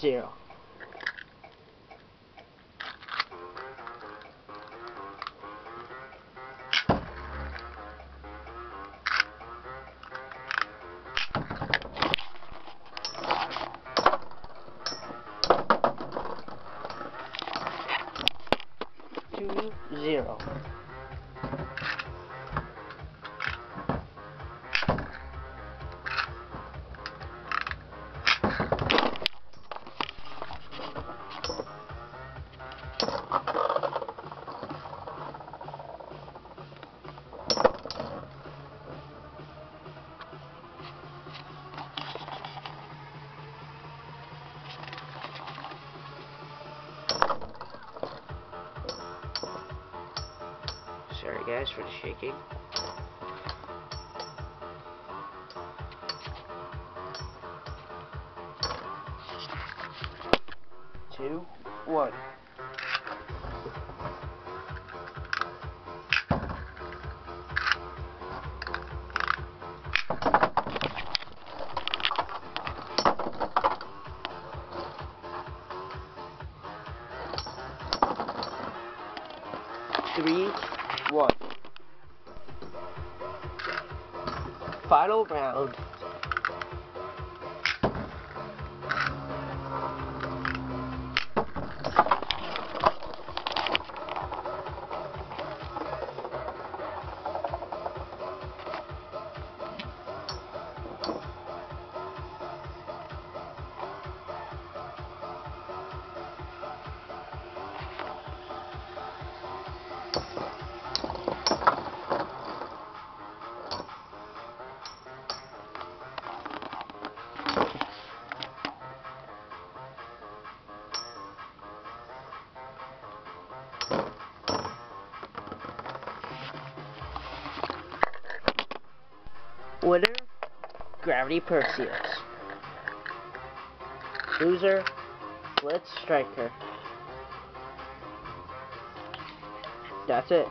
zero. Two zero. Guys for the shaking. Two, one. Three, one. Final round. Winner, Gravity Perseus. Loser, Blitz Striker. That's it.